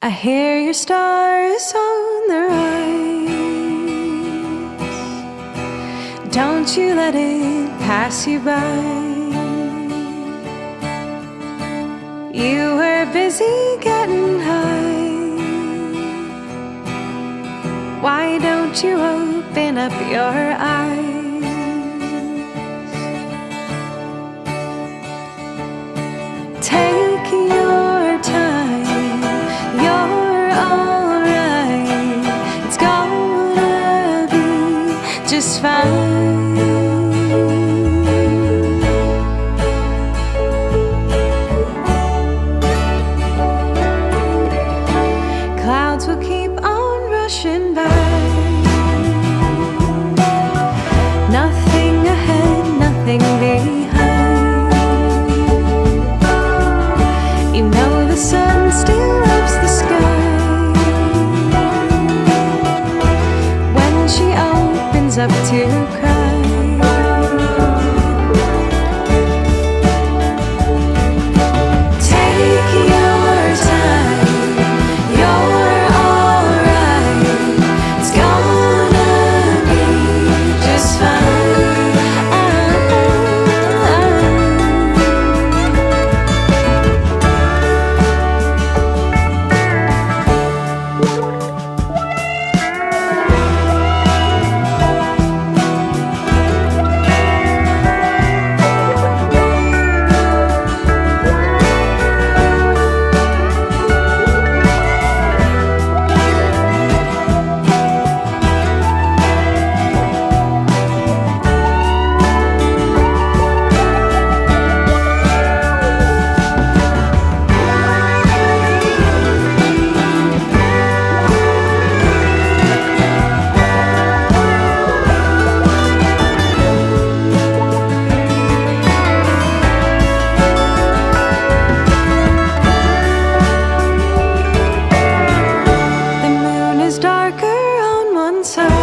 I hear your stars on the rise. Don't you let it pass you by. You were busy getting high. Why don't you open up your eyes? fine. up to come. time